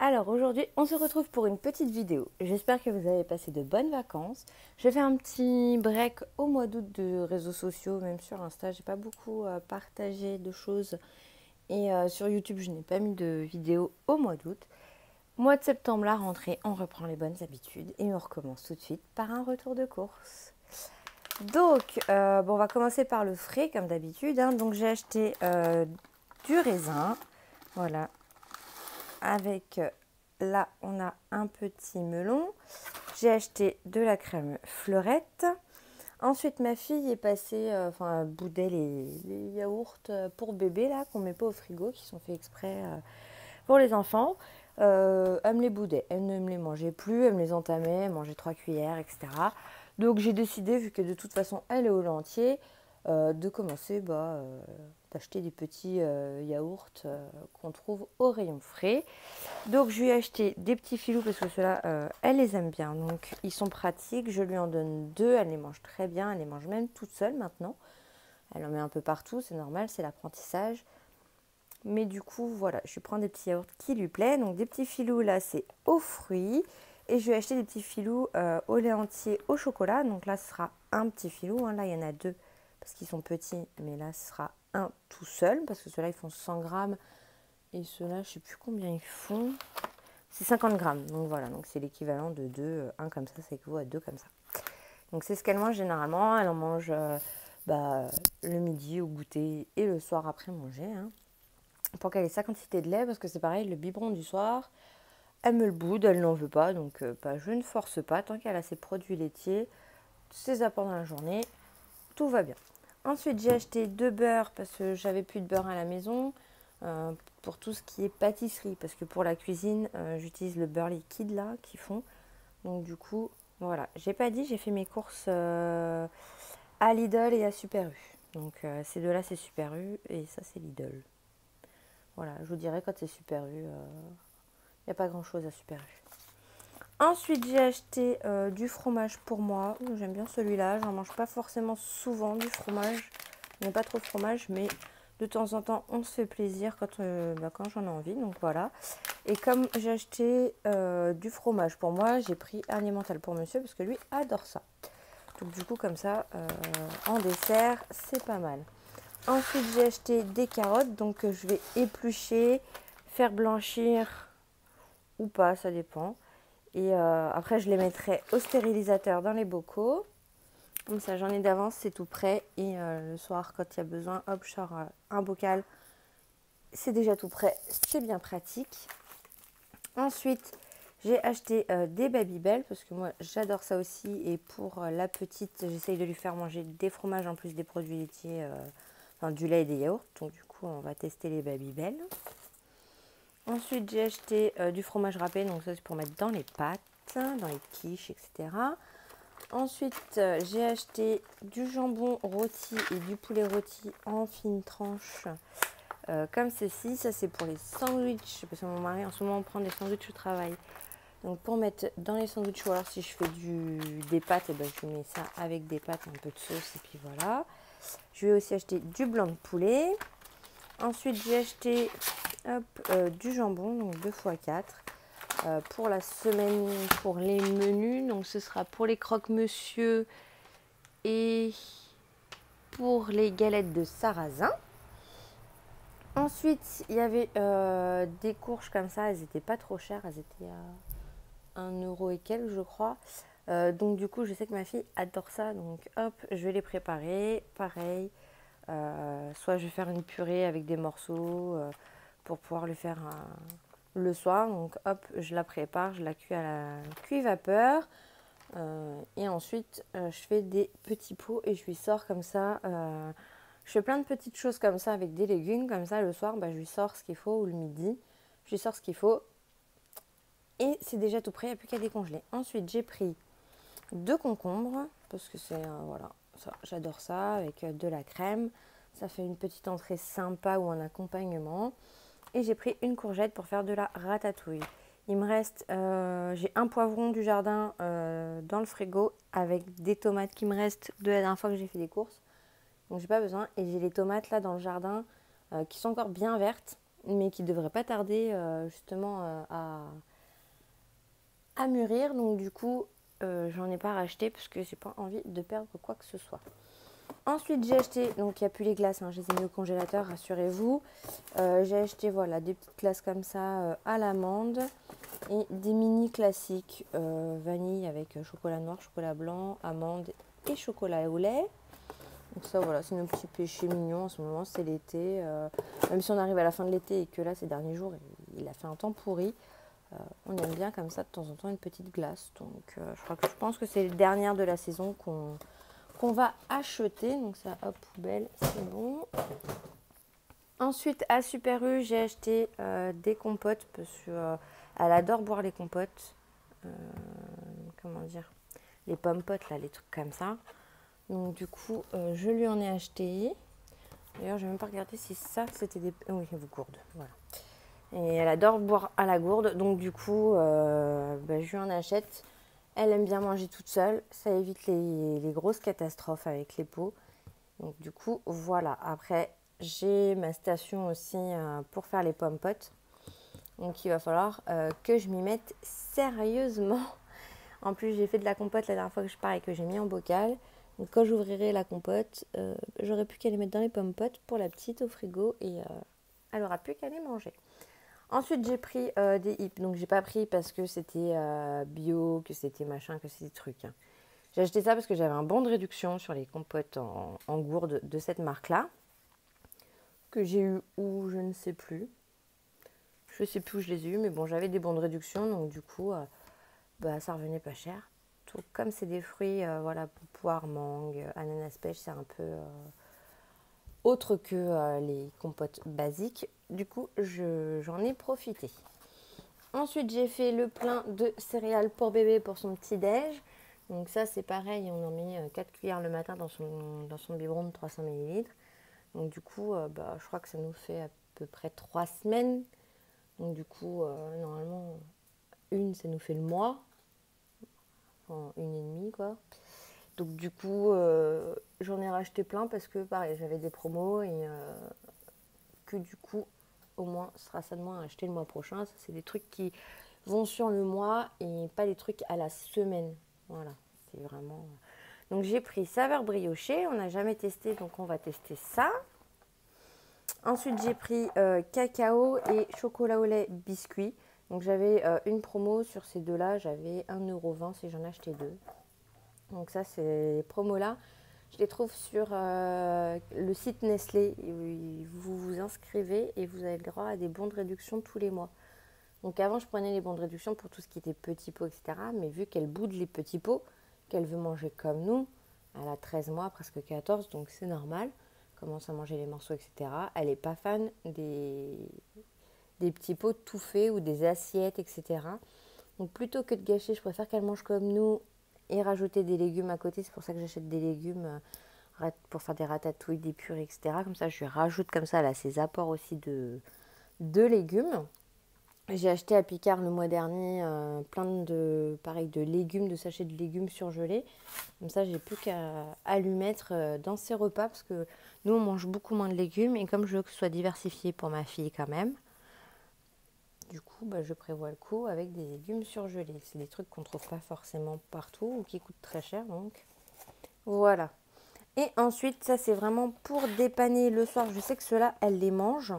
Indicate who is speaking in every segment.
Speaker 1: Alors aujourd'hui on se retrouve pour une petite vidéo. J'espère que vous avez passé de bonnes vacances. Je fais un petit break au mois d'août de réseaux sociaux, même sur Insta. J'ai pas beaucoup euh, partagé de choses et euh, sur YouTube je n'ai pas mis de vidéo au mois d'août. Mois de septembre, la rentrée, on reprend les bonnes habitudes et on recommence tout de suite par un retour de course. Donc, euh, bon, on va commencer par le frais comme d'habitude. Hein. Donc, j'ai acheté du raisin, voilà. Avec, euh, là, on a un petit melon. J'ai acheté de la crème fleurette. Ensuite, ma fille est passée, euh, enfin, boudait les, les, yaourts euh, pour bébé, là, qu'on met pas au frigo, qui sont faits exprès pour les enfants. elle me les boudait. Elle ne me les mangeait plus, elle me les entamait, elle mangeait trois cuillères, etc. Donc, j'ai décidé, vu que de toute façon, elle est au lentier, de commencer bah, acheter des petits euh, yaourts euh, qu'on trouve au rayon frais. Donc je lui ai acheté des petits filous parce que ceux-là, euh, elle les aime bien. Donc ils sont pratiques. Je lui en donne deux. Elle les mange très bien. Elle les mange même toute seule maintenant. Elle en met un peu partout. C'est normal, c'est l'apprentissage. Mais du coup, voilà, je lui prends des petits yaourts qui lui plaisent. Donc des petits filous là, c'est aux fruits. Et je ai acheté des petits filous au lait entier au chocolat. Donc là, ce sera un petit filou. Hein. Là, il y en a deux parce qu'ils sont petits. Mais là, ce sera un tout seul, parce que ceux-là, ils font 100 grammes. Et ceux-là, je sais plus combien ils font. C'est 50 grammes. Donc voilà, donc c'est l'équivalent de deux. Un comme ça, ça équivaut à deux comme ça. Donc c'est ce qu'elle mange généralement. Elle en mange euh, bah, le midi au goûter et le soir après manger. Hein. pour qu'elle ait sa quantité de lait, parce que c'est pareil, le biberon du soir, elle me le boude, elle n'en veut pas. Donc euh, bah, je ne force pas. Tant qu'elle a ses produits laitiers, ses apports dans la journée, tout va bien. Ensuite, j'ai acheté deux beurres parce que j'avais plus de beurre à la maison euh, pour tout ce qui est pâtisserie. Parce que pour la cuisine, euh, j'utilise le beurre liquide là qu'ils font. Donc du coup, voilà. J'ai pas dit, j'ai fait mes courses euh, à Lidl et à Super U. Donc ces deux-là, c'est Super U et ça, c'est Lidl. Voilà, je vous dirai quand c'est Super U. Il n'y a pas grand-chose à Super U. Ensuite, j'ai acheté euh, du fromage pour moi. J'aime bien celui-là. J'en mange pas forcément souvent du fromage. N'ai pas trop de fromage, mais de temps en temps, on se fait plaisir quand, euh, bah, quand j'en ai envie. Donc voilà. Et comme j'ai acheté euh, du fromage pour moi, j'ai pris alimental pour monsieur parce que lui adore ça. Donc du coup, comme ça, en dessert, c'est pas mal. Ensuite, j'ai acheté des carottes. Donc je vais éplucher, faire blanchir ou pas, ça dépend. Et euh, après, je les mettrai au stérilisateur dans les bocaux. Comme ça, j'en ai d'avance, c'est tout prêt. Et euh, le soir, quand il y a besoin, hop, je sors euh, un bocal. C'est déjà tout prêt. C'est bien pratique. Ensuite, j'ai acheté des Babybel parce que moi, j'adore ça aussi. Et pour la petite, j'essaye de lui faire manger des fromages en plus des produits laitiers, enfin du lait et des yaourts. Donc du coup, on va tester les Babybel. Ensuite, j'ai acheté euh, du fromage râpé, donc ça c'est pour mettre dans les pâtes, dans les quiches, etc. Ensuite, euh, j'ai acheté du jambon rôti et du poulet rôti en fines tranches, euh, comme ceci. Ça c'est pour les sandwichs, parce que mon mari en ce moment prend des sandwichs au travail. Donc pour mettre dans les sandwichs, ou alors si je fais du, des pâtes, eh ben, je mets ça avec des pâtes, un peu de sauce, et puis voilà. Je vais aussi acheter du blanc de poulet. Ensuite, j'ai acheté euh, du jambon, donc 2 x 4. pour la semaine, pour les menus, donc ce sera pour les croque-monsieur et pour les galettes de sarrasin. Ensuite, il y avait euh, des courges comme ça, elles n'étaient pas trop chères, elles étaient à 1 euro et quelques, je crois. Euh, donc, du coup, je sais que ma fille adore ça, donc hop, je vais les préparer. Pareil, soit je vais faire une purée avec des morceaux, pour pouvoir le faire euh, le soir. Donc hop, je la prépare, je la cuis à la cuit vapeur. Euh, et ensuite, euh, je fais des petits pots et je lui sors comme ça. je fais plein de petites choses comme ça avec des légumes. Comme ça, le soir, bah, je lui sors ce qu'il faut ou le midi. Je lui sors ce qu'il faut. Et c'est déjà tout prêt, il n'y a plus qu'à décongeler. Ensuite, j'ai pris deux concombres parce que c'est voilà, j'adore ça avec de la crème. Ça fait une petite entrée sympa ou un accompagnement. Et j'ai pris une courgette pour faire de la ratatouille. Il me reste, euh, j'ai un poivron du jardin euh, dans le frigo avec des tomates qui me restent de la dernière fois que j'ai fait des courses. Donc j'ai pas besoin. Et j'ai les tomates là dans le jardin euh, qui sont encore bien vertes. mais qui ne devrait pas tarder justement à, à mûrir. Donc du coup, j'en ai pas racheté parce que j'ai pas envie de perdre quoi que ce soit. Ensuite, j'ai acheté, donc il n'y a plus les glaces, hein, je les ai mis au congélateur, rassurez-vous. Euh, j'ai acheté voilà, des petites glaces comme ça euh, à l'amande et des mini classiques euh, vanille avec chocolat noir, chocolat blanc, amande et chocolat au lait. Donc ça voilà, c'est nos petits péchés mignons en ce moment, c'est l'été. même si on arrive à la fin de l'été et que là ces derniers jours il a fait un temps pourri, on aime bien comme ça de temps en temps une petite glace. Donc je crois que je pense que c'est les dernières de la saison qu'on qu'on va acheter. Donc ça, hop, poubelle, c'est bon. Ensuite, à Super U, j'ai acheté euh, des compotes parce qu'elle euh, adore boire les compotes. Euh, comment dire? Les pommes là, les trucs comme ça. Donc du coup, je lui en ai acheté. D'ailleurs, je n'ai même pas regardé si ça, c'était des... Oui, vous gourdes. Et elle adore boire à la gourde. Donc du coup, bah, je lui en achète. Elle aime bien manger toute seule. Ça évite les, grosses catastrophes avec les pots. Donc du coup, voilà. Après, j'ai ma station aussi euh, pour faire les pommes potes. Donc il va falloir euh, que je m'y mette sérieusement. En plus, j'ai fait de la compote la dernière fois que je pars et que j'ai mis en bocal. Donc quand j'ouvrirai la compote, euh, j'aurai plus qu'à les mettre dans les pommes potes pour la petite au frigo et elle aura plus qu'à les manger. Ensuite, j'ai pris euh, des hips. Donc, j'ai pas pris parce que c'était euh, bio, que c'était machin, que c'était truc. Hein. J'ai acheté ça parce que j'avais un bon de réduction sur les compotes en, gourde de cette marque-là. Que j'ai eu où je ne sais plus. Je sais plus où je les ai eu, mais bon, j'avais des bons de réduction. Donc, du coup, euh, bah, ça revenait pas cher. Comme c'est des fruits, voilà, poire, mangue, ananas pêche, c'est un peu autre que les compotes basiques. Du coup, j'en ai profité. Ensuite, j'ai fait le plein de céréales pour bébé pour son petit déj. Donc ça, c'est pareil, on en met 4 euh, cuillères le matin dans son, dans son biberon de 300 ml. Donc du coup, euh, bah, je crois que ça nous fait à peu près 3 semaines. Donc du coup, euh, normalement, une, ça nous fait le mois. Enfin, une et demie, quoi. Donc du coup, j'en ai racheté plein parce que pareil, j'avais des promos et que du coup, au moins, ce sera ça de moins à acheter le mois prochain. Ça, c'est des trucs qui vont sur le mois et pas des trucs à la semaine. Voilà, c'est vraiment. Donc j'ai pris saveur brioché, on n'a jamais testé, donc on va tester ça. Ensuite j'ai pris euh, cacao et chocolat au lait biscuit. Donc j'avais euh, une promo sur ces deux-là, j'avais 1,20€ si j'en achetais deux. Donc ça c'est les promos là. Je les trouve sur euh, le site Nestlé. Vous vous inscrivez et vous avez le droit à des bons de réduction tous les mois. Donc avant, je prenais les bons de réduction pour tout ce qui était petits pots, etc. Mais vu qu'elle boude les petits pots, qu'elle veut manger comme nous, elle a 13 mois, presque 14, donc c'est normal. Commence à manger les morceaux, etc. Elle n'est pas fan des petits pots tout faits ou des assiettes, etc. Donc plutôt que de gâcher, je préfère qu'elle mange comme nous et rajouter des légumes à côté. C'est pour ça que j'achète des légumes euh, pour faire des ratatouilles, des purées, etc. Comme ça, je rajoute comme ça là, ces apports aussi de, de légumes. J'ai acheté à Picard le mois dernier euh, plein de, pareil, de légumes, de sachets de légumes surgelés. Comme ça, j'ai plus qu'à lui mettre euh, dans ses repas parce que nous, on mange beaucoup moins de légumes et comme je veux que ce soit diversifié pour ma fille quand même, du coup, bah, je prévois le coup avec des légumes surgelés. C'est des trucs qu'on ne trouve pas forcément partout ou qui coûtent très cher. Donc voilà. Et ensuite, ça c'est vraiment pour dépanner le soir. Je sais que ceux-là, elle les mange.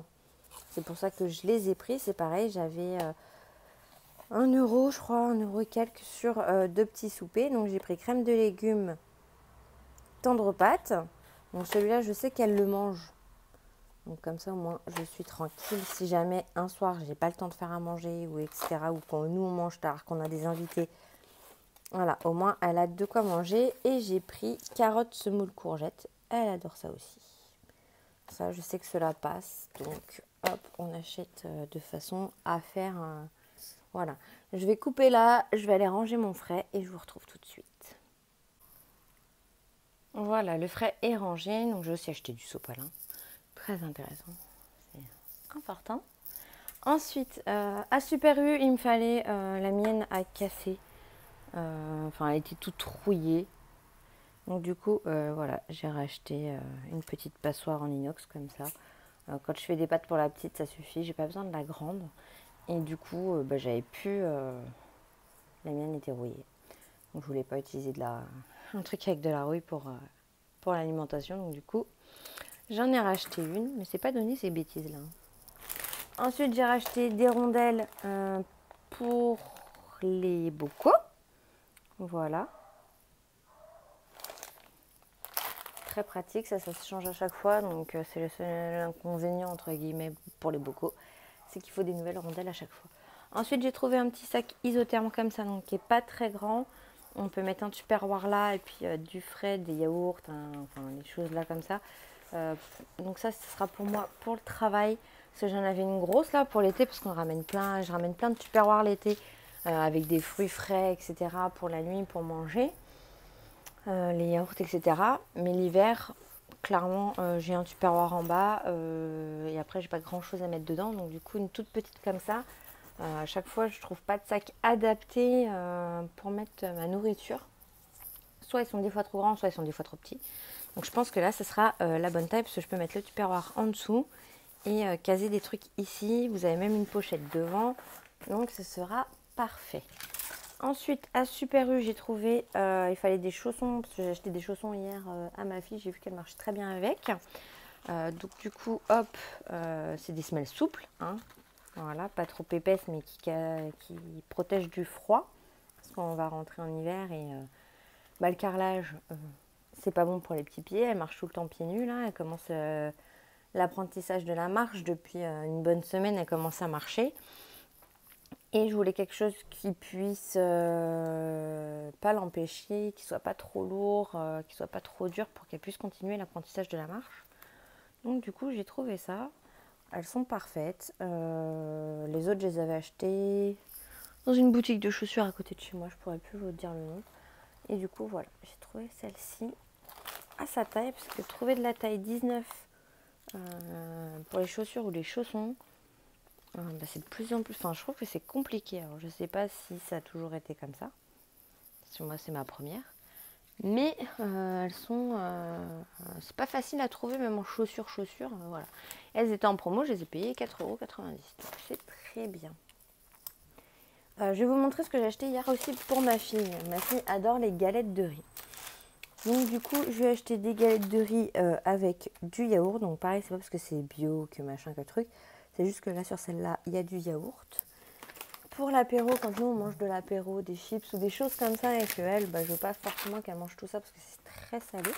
Speaker 1: C'est pour ça que je les ai pris. C'est pareil, j'avais euh, un euro, je crois, un euro et quelques sur euh, deux petits soupers. Donc j'ai pris crème de légumes tendre pâte. Donc celui-là, je sais qu'elle le mange. Donc comme ça au moins je suis tranquille. Si jamais un soir j'ai pas le temps de faire à manger ou etc. ou quand nous on mange tard, qu'on a des invités. Voilà, au moins elle a de quoi manger. Et j'ai pris carottes, semoule, courgette. Elle adore ça aussi. Ça je sais que cela passe. Donc hop, on achète euh, de façon à faire... Voilà. Je vais couper là, je vais aller ranger mon frais et je vous retrouve tout de suite. Voilà, le frais est rangé. Donc je vais aussi acheter du sopalin très intéressant. C'est important. Ensuite, euh, à Super U, il me fallait euh, la mienne à casser. Euh, enfin, elle était toute rouillée. Donc du coup, voilà, j'ai racheté une petite passoire en inox comme ça. quand je fais des pâtes pour la petite, ça suffit. J'ai pas besoin de la grande. Et du coup, bah, j'avais pu. la mienne était rouillée. Donc je voulais pas utiliser de la, un truc avec de la rouille pour, pour l'alimentation. Donc du coup, j'en ai racheté une. Mais c'est pas donné ces bêtises là. Ensuite, j'ai racheté des rondelles pour les bocaux. Voilà. Très pratique, ça, ça se change à chaque fois. Donc, euh, c'est le seul inconvénient, entre guillemets, pour les bocaux. C'est qu'il faut des nouvelles rondelles à chaque fois. Ensuite, j'ai trouvé un petit sac isotherme comme ça, donc qui est pas très grand. On peut mettre un tupperware là et puis euh, du frais, des yaourts, enfin des choses là comme ça. Euh, donc ça, ce sera pour moi pour le travail. Parce que j'en avais une grosse là pour l'été parce qu'on ramène plein, je ramène plein de tupperware l'été avec des fruits frais, etc. pour la nuit, pour manger. Euh, les yaourts, etc. Mais l'hiver, clairement, euh, j'ai un tupperware en bas euh, et après, j'ai pas grand chose à mettre dedans. Donc, du coup, une toute petite comme ça. à chaque fois, je trouve pas de sac adapté pour mettre ma nourriture. Soit ils sont des fois trop grands, soit ils sont des fois trop petits. Donc, je pense que là, ce sera la bonne taille parce que je peux mettre le tupperware en dessous et caser des trucs ici. Vous avez même une pochette devant. Donc, ce sera parfait. Ensuite, à Super U, j'ai trouvé, euh, il fallait des chaussons, parce que j'ai acheté des chaussons hier euh, à ma fille, j'ai vu qu'elle marche très bien avec. Euh, donc du coup, hop, c'est des semelles souples, hein. voilà, pas trop épaisses, mais qui, qui protègent du froid, parce qu'on va rentrer en hiver et bah, le carrelage, c'est pas bon pour les petits pieds, elle marche tout le temps pieds nus, là, elle commence l'apprentissage de la marche depuis une bonne semaine, elle commence à marcher. Et je voulais quelque chose qui puisse euh, pas l'empêcher, qui soit pas trop lourd, euh, qui soit pas trop dur pour qu'elle puisse continuer l'apprentissage de la marche. Donc du coup j'ai trouvé ça. Elles sont parfaites. Euh, les autres je les avais achetées dans une boutique de chaussures à côté de chez moi. Je pourrais plus vous dire le nom. Et du coup voilà, j'ai trouvé celle-ci à sa taille parce que trouver de la taille 19 pour les chaussures ou les chaussons, ah, bah, c'est de plus en plus. Enfin, je trouve que c'est compliqué. Alors, je sais pas si ça a toujours été comme ça. moi, c'est ma première. Mais euh, elles sont. Euh, c'est pas facile à trouver, même en chaussures, chaussures. Euh, voilà. Elles étaient en promo, je les ai payées 4,90€. C'est très bien. je vais vous montrer ce que j'ai acheté hier aussi pour ma fille. Ma fille adore les galettes de riz. Donc du coup, je vais acheter des galettes de riz avec du yaourt. Donc pareil, c'est pas parce que c'est bio que machin que truc. C'est juste que là, sur celle-là, il y a du yaourt. Pour l'apéro, quand nous on mange de l'apéro, des chips ou des choses comme ça, et elle, bah, je veux pas forcément qu'elle mange tout ça parce que c'est très salé.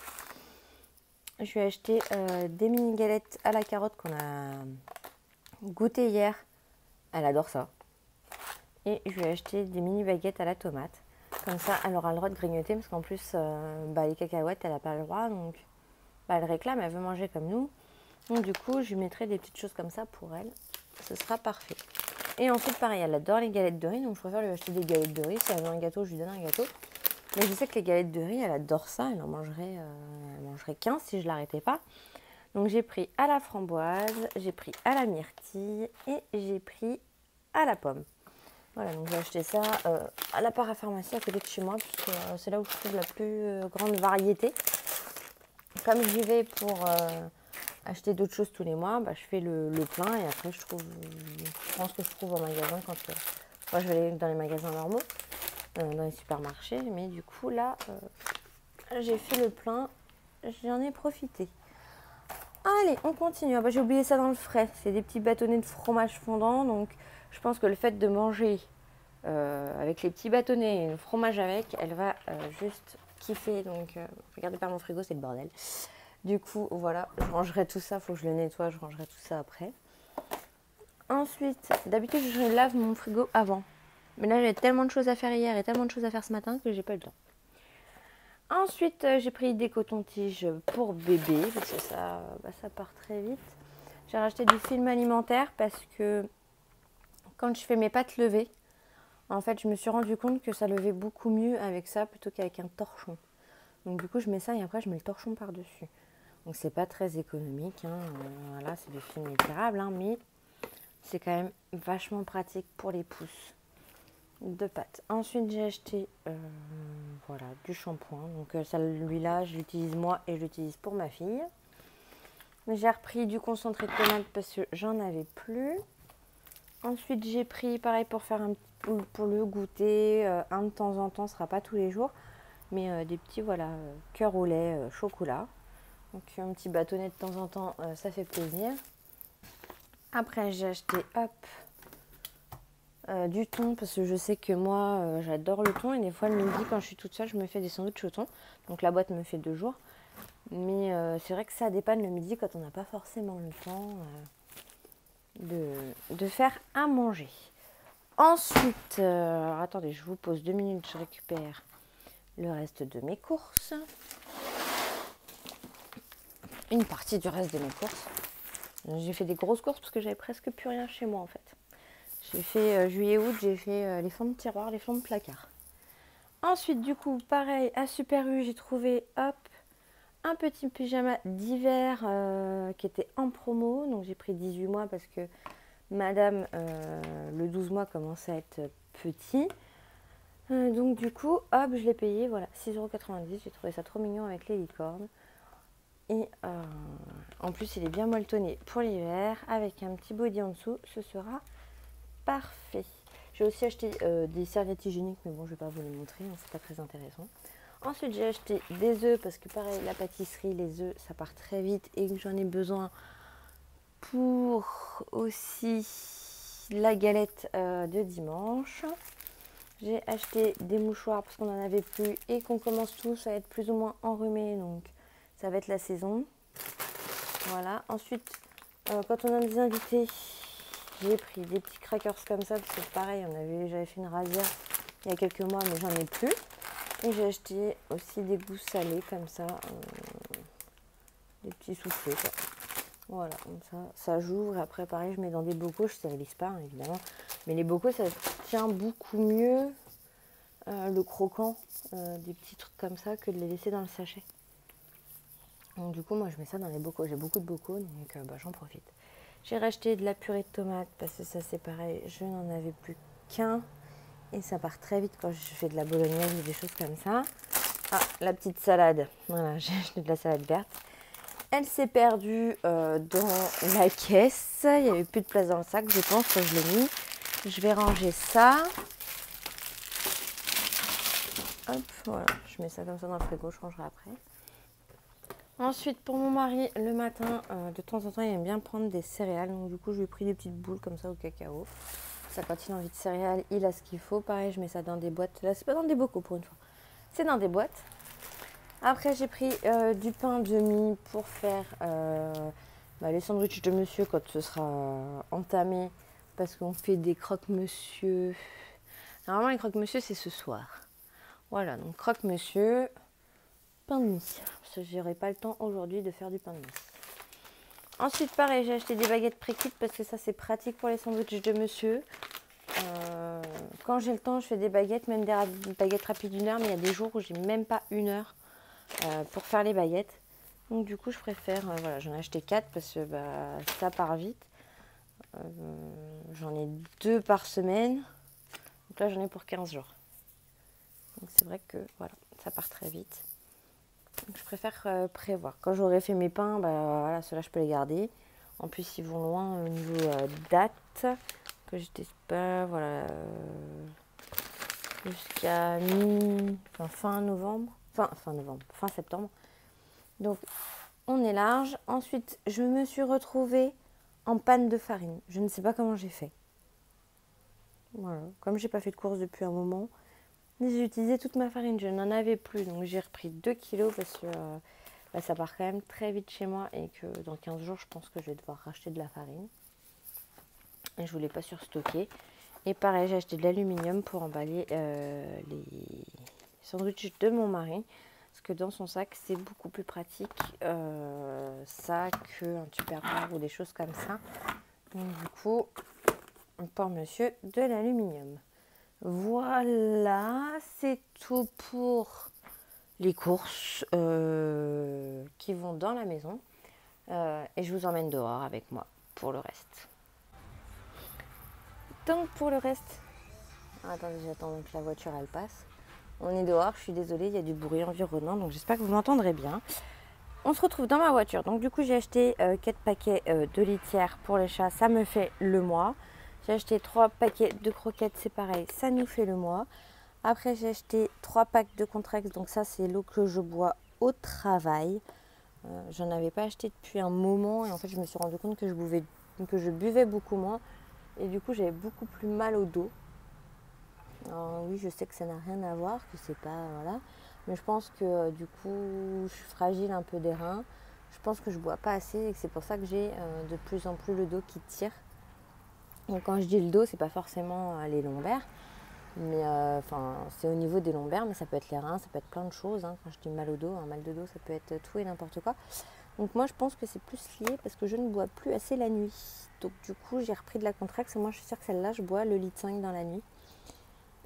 Speaker 1: Je vais acheter euh, des mini galettes à la carotte qu'on a goûté hier. Elle adore ça. Et je vais acheter des mini baguettes à la tomate. Comme ça, elle aura le droit de grignoter parce qu'en plus, euh, bah, les cacahuètes, elle n'a pas le droit. Donc, bah, elle réclame, elle veut manger comme nous. Donc du coup, je lui mettrai des petites choses comme ça pour elle. Ce sera parfait. Et ensuite, pareil, elle adore les galettes de riz, donc je préfère lui acheter des galettes de riz. Si elle veut un gâteau, je lui donne un gâteau. Mais je sais que les galettes de riz, elle adore ça. Elle en mangerait, euh, mangerait 15 si je l'arrêtais pas. Donc j'ai pris à la framboise, j'ai pris à la myrtille et j'ai pris à la pomme. Voilà, donc j'ai acheté ça euh, à la parapharmacie à côté de chez moi, puisque euh, c'est là où je trouve la plus grande variété. Comme j'y vais pour acheter d'autres choses tous les mois, bah, je fais le, plein et après je trouve, je pense que je trouve en magasin quand euh, moi je vais aller dans les magasins normaux, euh, dans les supermarchés, mais du coup là euh, j'ai fait le plein, j'en ai profité. Allez, on continue. Ah, bah, j'ai oublié ça dans le frais. C'est des petits bâtonnets de fromage fondant. Donc, je pense que le fait de manger avec les petits bâtonnets et le fromage avec, elle va juste kiffer. Donc, regardez pas mon frigo, c'est le bordel. Du coup, voilà, je rangerai tout ça. Faut que je le nettoie. Je rangerai tout ça après. Ensuite, d'habitude, je lave mon frigo avant. Mais là, j'ai tellement de choses à faire hier et tellement de choses à faire ce matin que j'ai pas eu le temps. Ensuite, euh, j'ai pris des cotons-tiges pour bébé parce que bah, ça part très vite. J'ai racheté du film alimentaire parce que quand je fais mes pâtes levées, en fait, je me suis rendu compte que ça levait beaucoup mieux avec ça plutôt qu'avec un torchon. Donc du coup, je mets ça et après, je mets le torchon par-dessus. Donc c'est pas très économique. Hein. Euh, voilà, c'est du film étirable, hein, mais c'est quand même vachement pratique pour les pouces de pâte. Ensuite, j'ai acheté euh, voilà, du shampoing. Donc euh, celui-là, je l'utilise moi et je l'utilise pour ma fille. J'ai repris du concentré de tomate parce que j'en avais plus. Ensuite, j'ai pris, pareil, pour faire un pour le goûter, euh, un de temps en temps, ce sera pas tous les jours, mais euh, des petits, voilà, euh, cœur au lait, chocolat. Donc un petit bâtonnet de temps en temps, ça fait plaisir. Après, j'ai acheté, hop, du thon, parce que je sais que moi, j'adore le thon, et des fois, le midi, quand je suis toute seule, je me fais des sandwichs au thon. Donc la boîte me fait deux jours. Mais c'est vrai que ça dépanne le midi quand on n'a pas forcément le temps de, faire à manger. Ensuite, euh, attendez, je vous pose deux minutes, je récupère le reste de mes courses. Une partie du reste de mes courses. J'ai fait des grosses courses parce que j'avais presque plus rien chez moi en fait. J'ai fait euh, juillet-août, j'ai fait euh, les fonds de tiroir, les fonds de placard. Ensuite, du coup, pareil, à Super U, j'ai trouvé, hop, un petit pyjama d'hiver euh, qui était en promo. Donc j'ai pris 18 mois parce que madame, euh, le 12 mois commençait à être petit. Euh, donc du coup, hop, je l'ai payé, voilà, 6,90€. J'ai trouvé ça trop mignon avec les licornes. Et en plus, il est bien molletonné pour l'hiver. Avec un petit body en dessous, ce sera parfait. J'ai aussi acheté des serviettes hygiéniques, mais bon, je vais pas vous les montrer, hein, c'est pas très intéressant. Ensuite, j'ai acheté des œufs parce que pareil, la pâtisserie, les œufs, ça part très vite et j'en ai besoin pour aussi la galette euh, de dimanche. J'ai acheté des mouchoirs parce qu'on n'en avait plus et qu'on commence tous à être plus ou moins enrhumés, donc ça va être la saison. Voilà. Ensuite, euh, quand on a des invités, j'ai pris des petits crackers comme ça parce que pareil, j'avais fait une rasière il y a quelques mois, mais j'en ai plus. Et j'ai acheté aussi des goûts salés comme ça. Euh, des petits soufflés Voilà, comme ça, ça j'ouvre. Après, pareil, je mets dans des bocaux. Je ne stérilise pas, hein, évidemment. Mais les bocaux, ça tient beaucoup mieux euh, le croquant euh, des petits trucs comme ça que de les laisser dans le sachet. Donc du coup, moi, je mets ça dans les bocaux. J'ai beaucoup de bocaux, donc bah, j'en profite. J'ai racheté de la purée de tomates parce que ça, c'est pareil. Je n'en avais plus qu'un. Et ça part très vite quand je fais de la bolognaise ou des choses comme ça. Ah, la petite salade. Voilà, j'ai acheté de la salade verte. Elle s'est perdue euh, dans la caisse. Il n'y avait plus de place dans le sac, je pense, que je l'ai mis. Je vais ranger ça. Hop, voilà. Je mets ça comme ça dans le frigo, je rangerai après. Ensuite, pour mon mari, le matin, euh, de temps en temps, il aime bien prendre des céréales. Donc, du coup, je lui ai pris des petites boules comme ça au cacao quand il a envie de céréales, il a ce qu'il faut. Pareil, je mets ça dans des boîtes. Là, c'est pas dans des bocaux pour une fois. C'est dans des boîtes. Après, j'ai pris euh, du pain demi pour faire euh, bah, les sandwichs de monsieur quand ce sera entamé. Parce qu'on fait des croque-monsieur. Normalement, les croque-monsieur, c'est ce soir. Voilà, donc croque-monsieur, pain de mie. Parce que j'aurai pas le temps aujourd'hui de faire du pain de mie. Ensuite, pareil, j'ai acheté des baguettes pré-cuites parce que ça, c'est pratique pour les sandwichs de monsieur. Euh, quand j'ai le temps, je fais des baguettes, même des baguettes rapides d'une heure, mais il y a des jours où j'ai même pas une heure euh, pour faire les baguettes. Donc du coup, je préfère, euh, voilà, j'en ai acheté 4 parce que bah, ça part vite. j'en ai deux par semaine. Donc là, j'en ai pour 15 jours. Donc c'est vrai que voilà, ça part très vite je préfère euh, prévoir. Quand j'aurai fait mes pains, bah, ceux-là, je peux les garder. En plus, ils vont loin au niveau euh, date. Que teste pas, voilà. Euh, jusqu'à mi... fin novembre. Enfin, fin novembre. Fin septembre. Donc, on est large. Ensuite, je me suis retrouvée en panne de farine. Je ne sais pas comment j'ai fait. Voilà. Comme j'ai pas fait de course depuis un moment, j'ai utilisé toute ma farine, je n'en avais plus. Donc j'ai repris 2 kilos parce que euh, bah, ça part quand même très vite chez moi et que dans 15 jours, je pense que je vais devoir racheter de la farine. Et je voulais pas surstocker. Et pareil, j'ai acheté de l'aluminium pour emballer euh, les sandwichs de mon mari. Parce que dans son sac, c'est beaucoup plus pratique euh, ça qu'un tupperware ou des choses comme ça. Donc du coup, pour monsieur de l'aluminium. Voilà, c'est tout pour les courses euh, qui vont dans la maison. Euh, et je vous emmène dehors avec moi pour le reste. Donc pour le reste, attendez, j'attends que la voiture elle passe. On est dehors, je suis désolée, il y a du bruit environnant, donc j'espère que vous m'entendrez bien. On se retrouve dans ma voiture. Donc du coup j'ai acheté 4 paquets de litière pour les chats, ça me fait le mois. J'ai acheté 3 paquets de croquettes, c'est pareil, ça nous fait le mois. Après j'ai acheté 3 packs de Contrex, donc ça c'est l'eau que je bois au travail. J'en avais pas acheté depuis un moment et en fait je me suis rendu compte que je buvais, que je buvais beaucoup moins et du coup j'avais beaucoup plus mal au dos. Oui je sais que ça n'a rien à voir, que c'est pas voilà, mais je pense que euh, du coup, je suis fragile un peu des reins. Je pense que je bois pas assez et que c'est pour ça que j'ai euh, de plus en plus le dos qui tire. Donc quand je dis le dos, c'est pas forcément euh, les lombaires, mais enfin c'est au niveau des lombaires, mais ça peut être les reins, ça peut être plein de choses. Hein. Quand je dis mal au dos, un mal de dos, ça peut être tout et n'importe quoi. Donc moi je pense que c'est plus lié parce que je ne bois plus assez la nuit. Donc du coup j'ai repris de la contracte moi je suis sûre que celle-là je bois le litre 5 dans la nuit.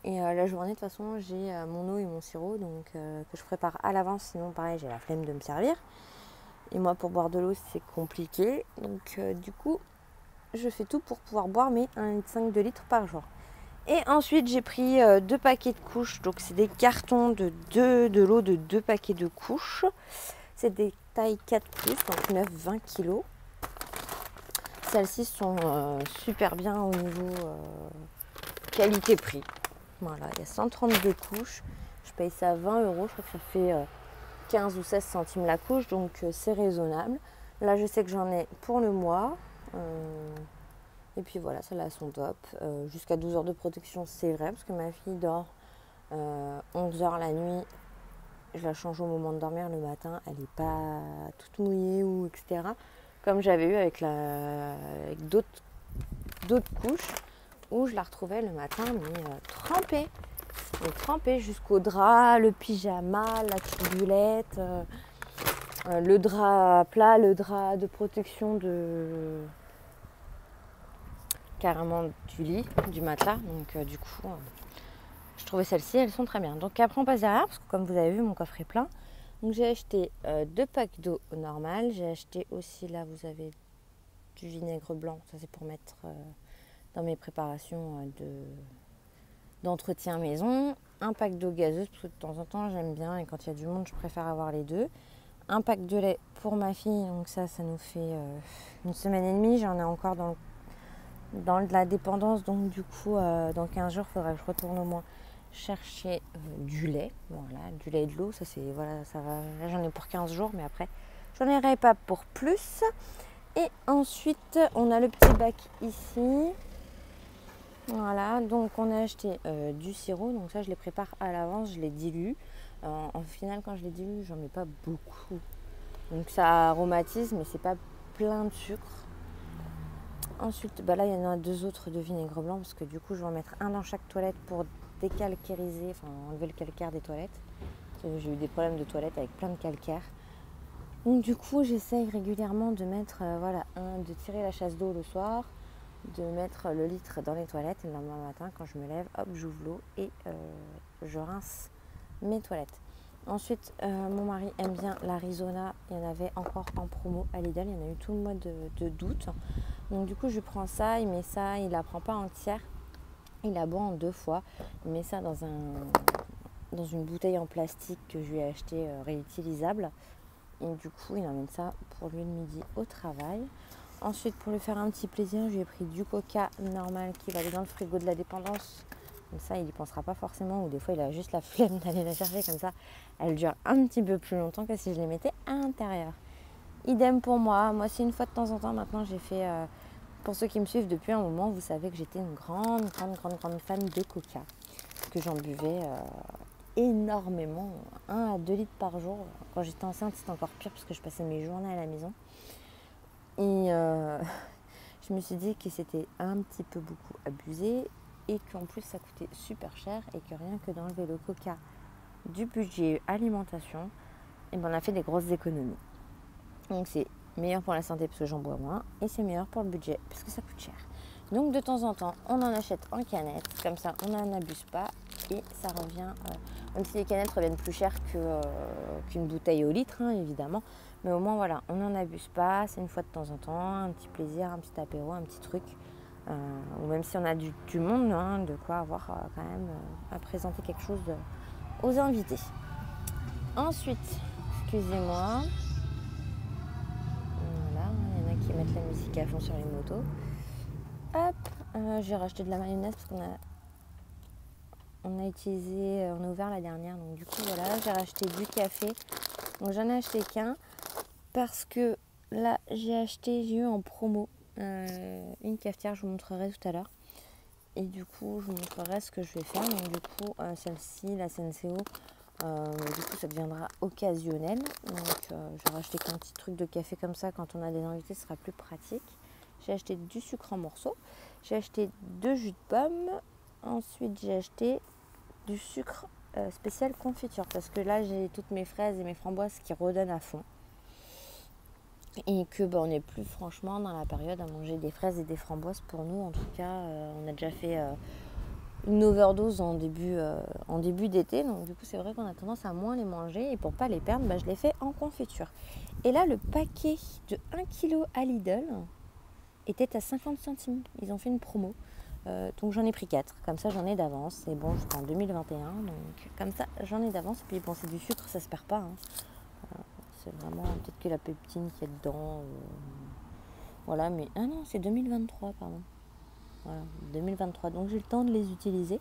Speaker 1: Et euh, la journée, de toute façon, j'ai euh, mon eau et mon sirop donc, euh, que je prépare à l'avance. Sinon, pareil, j'ai la flemme de me servir. Et moi, pour boire de l'eau, c'est compliqué. Donc, du coup, je fais tout pour pouvoir boire mes 1,5 litre par jour. Et ensuite, j'ai pris deux paquets de couches. Donc, c'est des cartons de, deux, de l'eau de deux paquets de couches. C'est des tailles 4 plus, donc 9-20 kg. Celles-ci sont super bien au niveau qualité-prix. Voilà, il y a 132 couches. Je paye ça 20 euros. Je crois que ça fait 15 euh, ou 16 centimes la couche, donc euh, c'est raisonnable. Là, je sais que j'en ai pour le mois. Euh, et puis voilà, celles-là sont top. Jusqu'à 12 heures de protection, c'est vrai, parce que ma fille dort 11 heures la nuit. Je la change au moment de dormir le matin. Elle n'est pas toute mouillée ou etc. Comme j'avais eu avec, avec d'autres couches où je la retrouvais le matin, mais euh, trempée. trempée jusqu'au drap, le pyjama, la euh, euh, le drap plat, le drap de protection de carrément du lit, du matelas. Donc du coup, je trouvais celles-ci, elles sont très bien. Donc après on passe derrière, parce que comme vous avez vu, mon coffre est plein. Donc j'ai acheté deux packs d'eau normale. J'ai acheté aussi, là vous avez du vinaigre blanc, ça c'est pour mettre dans mes préparations euh, de, d'entretien maison. Un pack d'eau gazeuse, parce que de temps en temps j'aime bien et quand il y a du monde je préfère avoir les deux. Un pack de lait pour ma fille, donc ça, ça nous fait euh, une semaine et demie. J'en ai encore dans, dans la dépendance, donc du coup, euh, dans 15 jours, il faudra que je retourne au moins chercher du lait. Voilà, du lait et de l'eau, ça c'est voilà, ça va. j'en ai pour 15 jours, mais après, j'en aurai pas pour plus. Et ensuite, on a le petit bac ici. Voilà, donc on a acheté euh, du sirop, donc ça je les prépare à l'avance, je les dilue. Euh, en final, quand je les dilue, j'en mets pas beaucoup. Donc ça aromatise, mais c'est pas plein de sucre. Ensuite, bah là il y en a deux autres de vinaigre blanc parce que du coup je vais en mettre un dans chaque toilette pour décalcariser, enfin enlever le calcaire des toilettes. J'ai eu des problèmes de toilettes avec plein de calcaire. Donc du coup j'essaye régulièrement de mettre, euh, voilà, un, de tirer la chasse d'eau le soir, de mettre le litre dans les toilettes et le lendemain matin quand je me lève, hop, j'ouvre l'eau et euh, je rince mes toilettes. Ensuite, euh, mon mari aime bien l'Arizona. Il y en avait encore en promo à Lidl. Il y en a eu tout le mois de, doute. Donc du coup, je prends ça, il met ça, il la prend pas entière. Il la boit en deux fois. Il met ça dans, un, dans une bouteille en plastique que je lui ai acheté euh, réutilisable. Et du coup, il emmène ça pour lui le midi au travail. Ensuite, pour lui faire un petit plaisir, j'ai pris du coca normal qui va aller dans le frigo de la dépendance. Comme ça, il n'y pensera pas forcément, ou des fois, il a juste la flemme d'aller la chercher. Comme ça, elle dure un petit peu plus longtemps que si je les mettais à l'intérieur. Idem pour moi. Moi, c'est une fois de temps en temps. Maintenant, j'ai fait. Euh, pour ceux qui me suivent depuis un moment, vous savez que j'étais une grande, grande, grande, grande fan de coca. Que j'en buvais euh, énormément. 1 à 2 litres par jour. Quand j'étais enceinte, c'était encore pire parce que je passais mes journées à la maison. Et euh, je me suis dit que c'était un petit peu beaucoup abusé et qu'en plus ça coûtait super cher et que rien que d'enlever le coca du budget alimentation, et eh ben on a fait des grosses économies. Donc c'est meilleur pour la santé parce que j'en bois moins et c'est meilleur pour le budget parce que ça coûte cher. Donc de temps en temps, on en achète en canette, comme ça on n'en abuse pas et ça revient, euh, même si les canettes reviennent plus cher euh, qu'une bouteille au litre, hein, évidemment, mais au moins voilà, on n'en abuse pas, c'est une fois de temps en temps, un petit plaisir, un petit apéro, un petit truc. Euh, ou même si on a du, monde, hein, de quoi avoir quand même à présenter quelque chose aux invités. Ensuite, excusez-moi, mettre la musique à fond sur les motos. Hop, euh, j'ai racheté de la mayonnaise parce qu'on a on a utilisé, on a ouvert la dernière, donc du coup voilà, j'ai racheté du café. Donc j'en ai acheté qu'un parce que là j'ai acheté, j'ai eu en promo une cafetière, je vous montrerai tout à l'heure. Et du coup, je vous montrerai ce que je vais faire. Donc, du coup, euh, celle-ci, la Senseo, euh, du coup, ça deviendra occasionnel. Donc, euh, je vais racheter qu'un petit truc de café comme ça. Quand on a des invités, ce sera plus pratique. J'ai acheté du sucre en morceaux. J'ai acheté deux jus de pomme. Ensuite, j'ai acheté du sucre spécial confiture. Parce que là, j'ai toutes mes fraises et mes framboises qui redonnent à fond et que bah, on n'est plus franchement dans la période à manger des fraises et des framboises. Pour nous en tout cas euh, on a déjà fait euh, une overdose en début, euh, en début d'été. Donc du coup c'est vrai qu'on a tendance à moins les manger. Et pour pas les perdre bah, je les fais en confiture. Et là le paquet de 1 kg à Lidl était à 50 centimes. Ils ont fait une promo. Donc j'en ai pris 4 comme ça j'en ai d'avance. Et bon jusqu'en 2021 donc comme ça j'en ai d'avance. Et puis bon c'est du sucre ça se perd pas hein. C'est vraiment peut-être que la peptine qui est dedans. Euh, voilà, mais. Ah non, c'est 2023, pardon. Voilà, 2023. Donc j'ai le temps de les utiliser.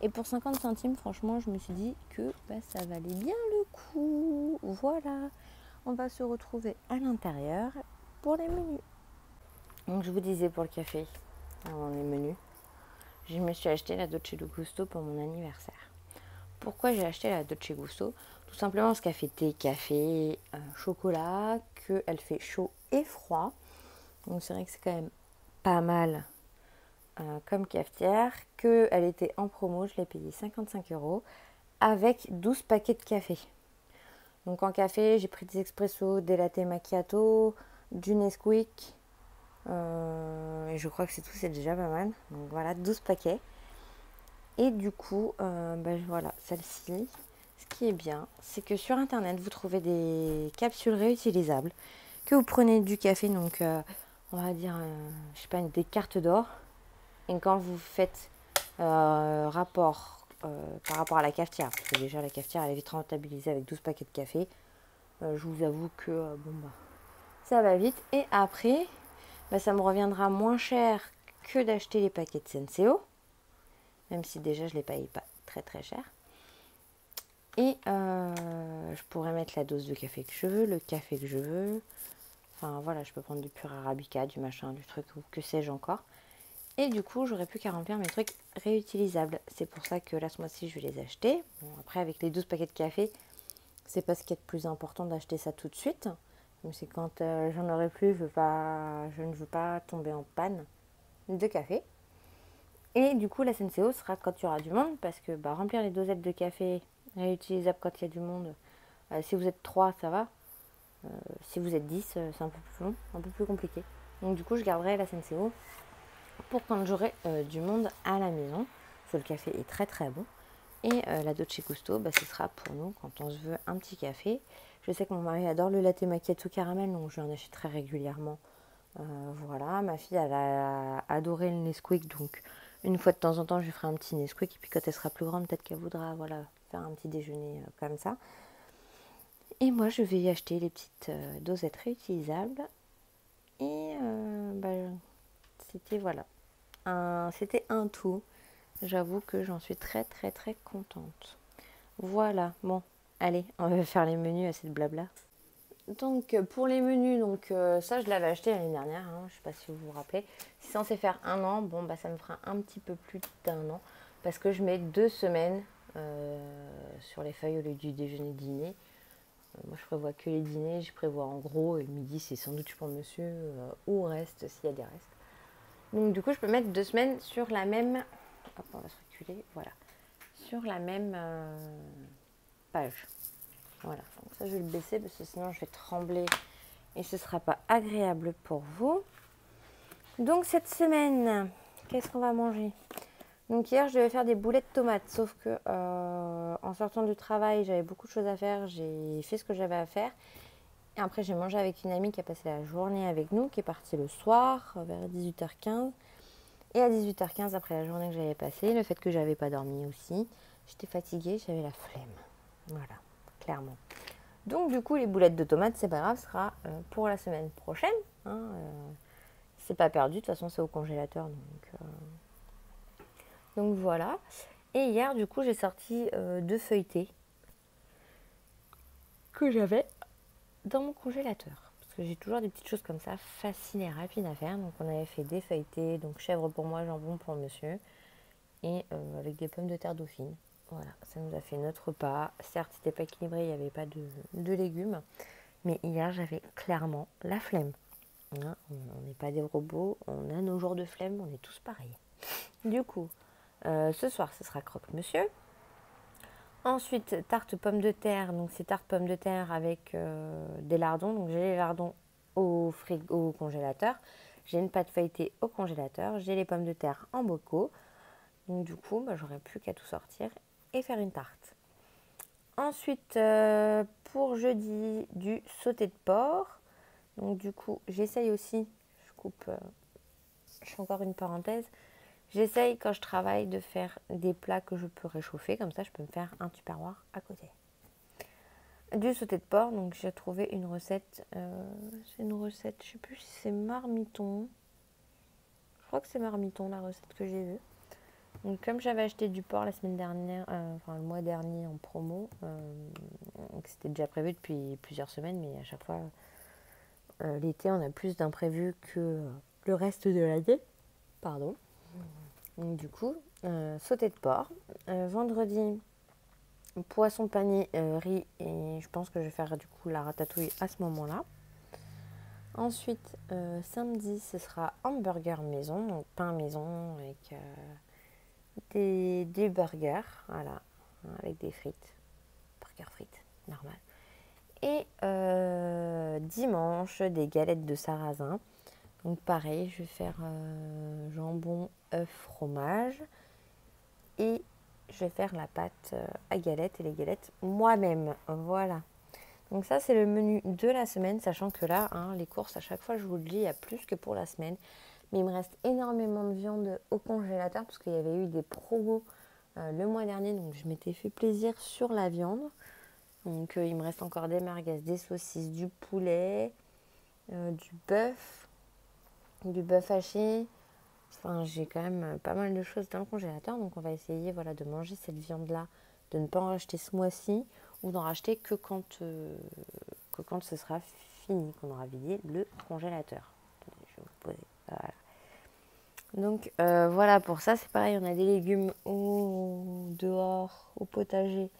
Speaker 1: Et pour 50 centimes, franchement, je me suis dit que bah, ça valait bien le coup. Voilà. On va se retrouver à l'intérieur pour les menus. Donc je vous disais pour le café, avant les menus, je me suis acheté la Dolce Gusto pour mon anniversaire. Pourquoi j'ai acheté la Dolce Gusto? Tout simplement parce qu'elle fait thé, café, euh, chocolat, qu'elle fait chaud et froid. Donc c'est vrai que c'est quand même pas mal euh, comme cafetière. Qu'elle était en promo, je l'ai payé 55 euros avec 12 paquets de café. Donc en café, j'ai pris des expressos, des latte macchiato, du Nesquik. Euh, et je crois que c'est tout, c'est déjà pas mal. Donc voilà, 12 paquets. Et du coup, ben, voilà, celle-ci, ce qui est bien, c'est que sur internet, vous trouvez des capsules réutilisables que vous prenez du café, donc euh, on va dire, euh, je sais pas, des cartes d'or. Et quand vous faites euh, rapport par rapport à la cafetière, parce que déjà la cafetière elle est vite rentabilisée avec 12 paquets de café, je vous avoue que bon bah ça va vite. Et après, bah, ça me reviendra moins cher que d'acheter les paquets de Senseo, même si déjà je les paye pas très très cher. Et euh, je pourrais mettre la dose de café que je veux, le café que je veux. Enfin voilà, je peux prendre du pur arabica, du machin, du truc ou que sais-je encore. Et du coup, j'aurais plus qu'à remplir mes trucs réutilisables. C'est pour ça que là, ce mois-ci, je vais les acheter. Bon, après, avec les 12 paquets de café, c'est pas ce qui est le plus important d'acheter ça tout de suite. Mais c'est quand euh, j'en aurai plus, je, veux je ne veux pas tomber en panne de café. Et du coup, la SNCO sera quand il y aura du monde, parce que bah, remplir les dosettes de café réutilisable quand il y a du monde. Euh, si vous êtes 3, ça va. Euh, si vous êtes 10, euh, c'est un peu plus long, un peu plus compliqué. Donc du coup, je garderai la SNCO pour quand j'aurai du monde à la maison. Parce le café est très très bon. Et la Dolce Gusto, bah, ce sera pour nous quand on se veut un petit café. Je sais que mon mari adore le latte macchiato caramel, donc je en achète très régulièrement. voilà, ma fille, elle a adoré le Nesquik, donc une fois de temps en temps, je lui ferai un petit Nesquik. Et puis quand elle sera plus grande, peut-être qu'elle voudra voilà, un petit déjeuner euh, comme ça. Et moi, je vais acheter les petites euh, dosettes réutilisables. Et euh, bah, c'était voilà, c'était un tout. J'avoue que j'en suis très très très contente. Voilà, bon, allez, on va faire les menus à cette blabla. Donc pour les menus, donc ça je l'avais acheté l'année dernière, hein, je sais pas si vous vous rappelez. C'est censé faire un an, bon bah ça me fera un petit peu plus d'un an parce que je mets deux semaines sur les feuilles au lieu du déjeuner-dîner. Euh, moi, je prévois que les dîners. Je prévois en gros, le midi, c'est sans doute pour monsieur euh, ou reste s'il y a des restes. Donc, du coup, je peux mettre deux semaines sur la même. Hop, on va se reculer. Voilà. Sur la même page. Voilà. Donc, ça, je vais le baisser parce que sinon, je vais trembler et ce ne sera pas agréable pour vous. Donc, cette semaine, qu'est-ce qu'on va manger? Donc hier, je devais faire des boulettes de tomates, sauf que euh, en sortant du travail, j'avais beaucoup de choses à faire. J'ai fait ce que j'avais à faire. Et après, j'ai mangé avec une amie qui a passé la journée avec nous, qui est partie le soir vers 18h15. Et à 18h15, après la journée que j'avais passée, le fait que j'avais pas dormi aussi, j'étais fatiguée, j'avais la flemme. Voilà, clairement. Donc du coup, les boulettes de tomates, c'est pas grave, ce sera euh, pour la semaine prochaine. Hein, euh, c'est pas perdu, de toute façon c'est au congélateur. Donc, euh, donc voilà. Et hier, du coup, j'ai sorti deux feuilletés que j'avais dans mon congélateur. Parce que j'ai toujours des petites choses comme ça, faciles et rapides à faire. Donc on avait fait des feuilletés, donc chèvre pour moi, jambon pour monsieur. Et avec des pommes de terre dauphine. Voilà, ça nous a fait notre repas. Certes, c'était pas équilibré, il n'y avait pas de, légumes. Mais hier, j'avais clairement la flemme. Hein, on n'est pas des robots, on a nos jours de flemme, on est tous pareils. Du coup, euh, ce soir, ce sera croque-monsieur. Ensuite, tarte pommes de terre. Donc, c'est tarte pommes de terre avec euh, des lardons. Donc, j'ai les lardons au, frigo, au congélateur. J'ai une pâte feuilletée au congélateur. J'ai les pommes de terre en bocaux. Donc, du coup, bah, j'aurais plus qu'à tout sortir et faire une tarte. Ensuite, euh, pour jeudi, du sauté de porc. Donc du coup, j'essaye aussi, je coupe, je fais encore une parenthèse, j'essaye quand je travaille de faire des plats que je peux réchauffer, comme ça je peux me faire un tupperware à côté. Du sauté de porc, donc j'ai trouvé une recette, euh, c'est une recette, je sais plus si c'est marmiton. Je crois que c'est marmiton la recette que j'ai vue. Donc, comme j'avais acheté du porc la semaine dernière, euh, enfin le mois dernier en promo, euh, c'était déjà prévu depuis plusieurs semaines, mais à chaque fois, l'été, on a plus d'imprévus que le reste de l'année. Pardon. Donc, du coup, sauté de porc. vendredi, poisson panier, riz, et je pense que je vais faire du coup la ratatouille à ce moment-là. Ensuite, samedi, ce sera hamburger maison, donc pain maison avec des, burgers, voilà, avec des frites, burger frites, normal. Et euh, dimanche, des galettes de sarrasin. Donc pareil, je vais faire euh, jambon, fromage. Et je vais faire la pâte euh, à galettes et les galettes moi-même. Voilà. Donc ça, c'est le menu de la semaine, sachant que là, hein, les courses, à chaque fois, je vous le dis, il y a plus que pour la semaine. Mais il me reste énormément de viande au congélateur parce qu'il y avait eu des promos euh, le mois dernier. Donc je m'étais fait plaisir sur la viande. Donc euh, il me reste encore des merguez, des saucisses, du poulet, du bœuf, du bœuf haché. Enfin, j'ai quand même pas mal de choses dans le congélateur. Donc on va essayer voilà, de manger cette viande-là, de ne pas en racheter ce mois-ci ou d'en racheter que quand, que quand ce sera fini, qu'on aura vidé le congélateur. Je vais vous poser. Donc euh, voilà, pour ça c'est pareil, on a des légumes au dehors, au potager.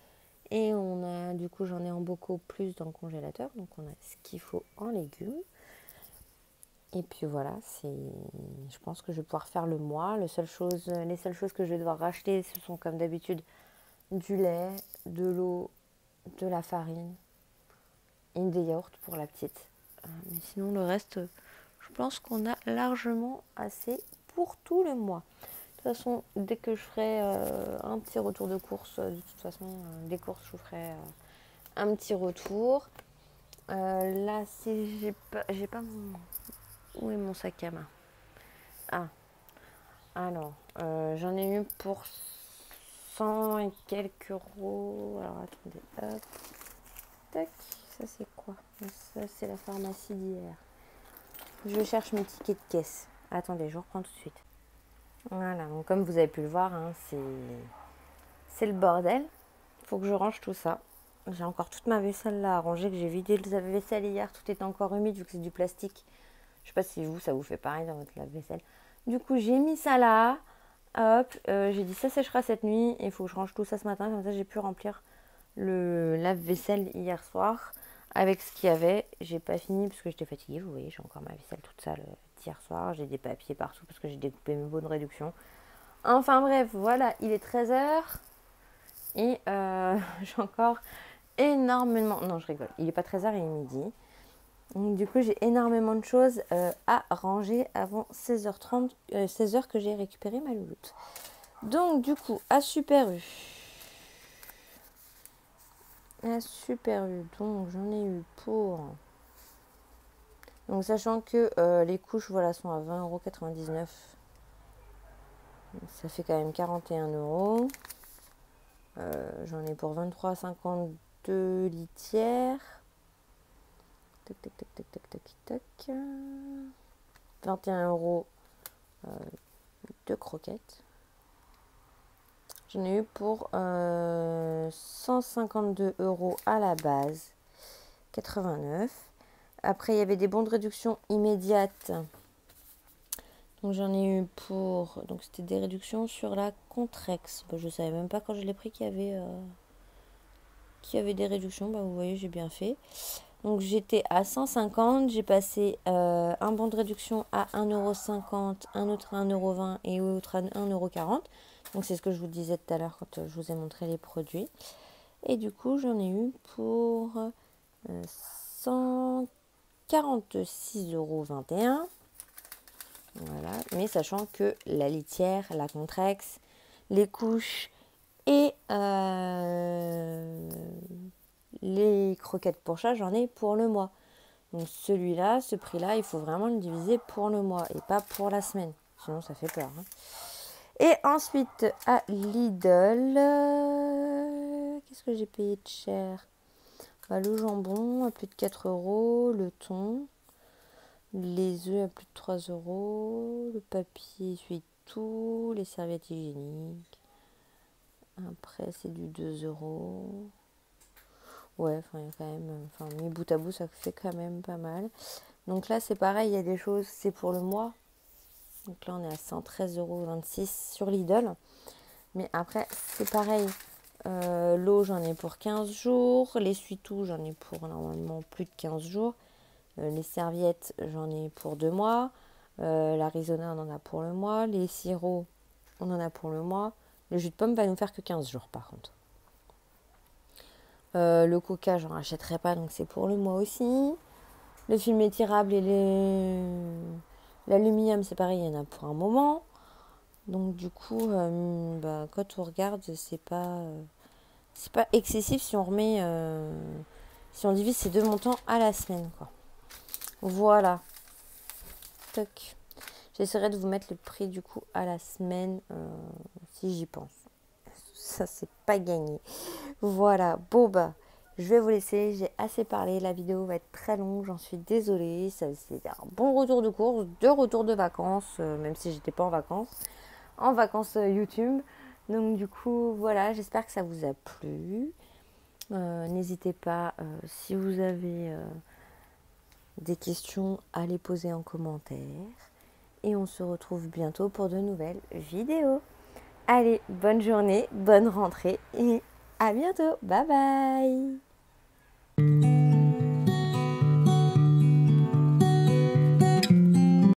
Speaker 1: Et on a, du coup j'en ai en beaucoup plus dans le congélateur. Donc on a ce qu'il faut en légumes. Et puis voilà, je pense que je vais pouvoir faire le mois. Seules choses, les seules choses que je vais devoir racheter, ce sont comme d'habitude du lait, de l'eau, de la farine et des yaourts pour la petite. Euh, mais sinon le reste, je pense qu'on a largement assez pour tout le mois. De toute façon, dès que je ferai euh, un petit retour de course, euh, de toute façon, des courses, je vous ferai un petit retour. là, si j'ai pas, pas mon... Où est mon sac à main? Ah, alors, j'en ai eu pour 100 et quelques euros. Alors, attendez, hop, tac, ça c'est quoi? Ça c'est la pharmacie d'hier. Je cherche mes tickets de caisse. Attendez, je reprends tout de suite. Voilà, donc comme vous avez pu le voir, hein, c'est le bordel. Il faut que je range tout ça. J'ai encore toute ma vaisselle là à ranger, que j'ai vidé le vaisselle hier. Tout est encore humide vu que c'est du plastique. Je sais pas si vous, ça vous fait pareil dans votre lave-vaisselle. Du coup, j'ai mis ça là. Hop, euh, j'ai dit ça séchera cette nuit. Il faut que je range tout ça ce matin. Comme ça, j'ai pu remplir le lave-vaisselle hier soir avec ce qu'il y avait. J'ai pas fini parce que j'étais fatiguée. Vous voyez, j'ai encore ma vaisselle toute sale euh, hier soir. J'ai des papiers partout parce que j'ai découpé mes bonnes réductions. Enfin bref, voilà, il est 13h. Et euh, j'ai encore énormément... Non, je rigole. Il n'est pas 13h, il est midi. Donc, du coup, j'ai énormément de choses euh, à ranger avant 16h30, 16h que j'ai récupéré ma louloute. Donc, du coup, à Super U. À Super U, donc j'en ai eu pour donc sachant que euh, les couches voilà, sont à 20,99€. Ça fait quand même 41 euros. Euh, j'en ai pour 23,50 de litière. Tac, tac, tac, tac, tac, tac, tac. 21 euros euh, de croquettes. J'en ai eu pour 152 euh, euros à la base. 89. Après, il y avait des bons de réduction immédiate. Donc j'en ai eu pour... Donc c'était des réductions sur la Contrex. Je je savais même pas quand je l'ai pris qu'il y avait... Euh, y avait des réductions. Bah, vous voyez, j'ai bien fait. Donc j'étais à 150. J'ai passé euh, un bon de réduction à 1,50€, un autre à 1,20€ et l'autre à 1,40€. Donc c'est ce que je vous disais tout à l'heure quand euh, je vous ai montré les produits. Et du coup, j'en ai eu pour 146,21€. Voilà, mais sachant que la litière, la contrex, les couches et euh, les croquettes pour chat, j'en ai pour le mois. Donc celui-là, ce prix-là, il faut vraiment le diviser pour le mois et pas pour la semaine. Sinon, ça fait peur. Hein. Et ensuite, à Lidl, euh, qu'est-ce que j'ai payé de cher? Bah, Le jambon à plus de 4 euros, le thon, les œufs à plus de 3 euros, le papier suit tout, les serviettes hygiéniques. Après, c'est du 2 euros. Ouais, enfin, quand même, enfin, mis bout à bout, ça fait quand même pas mal. Donc là, c'est pareil, il y a des choses, c'est pour le mois. Donc là, on est à 113,26 euros sur Lidl. Mais après, c'est pareil. Euh, l'eau, j'en ai pour 15 jours. Les tout j'en ai pour normalement plus de 15 jours. Euh, les serviettes, j'en ai pour deux mois. Euh, L'Arizona, on en a pour le mois. Les sirops, on en a pour le mois. Le jus de pomme va nous faire que 15 jours par contre. Euh, le coca, j'en rachèterai pas, donc c'est pour le mois aussi. Le film étirable et l'aluminium, c'est pareil, il y en a pour un moment. Donc du coup, bah, quand on regarde, c'est pas c'est pas excessif si on remet si on divise ces deux montants à la semaine. Voilà. Toc. J'essaierai de vous mettre le prix du coup à la semaine euh, si j'y pense. Ça c'est pas gagné. Voilà. Bon bah je vais vous laisser. J'ai assez parlé. La vidéo va être très longue. J'en suis désolée. Ça c'est un bon retour de course, deux retours de vacances, euh, même si j'étais pas en vacances. En vacances euh, YouTube. Donc du coup voilà. J'espère que ça vous a plu. N'hésitez pas si vous avez des questions à les poser en commentaire. Et on se retrouve bientôt pour de nouvelles vidéos. Allez, bonne journée, bonne rentrée et à bientôt. Bye bye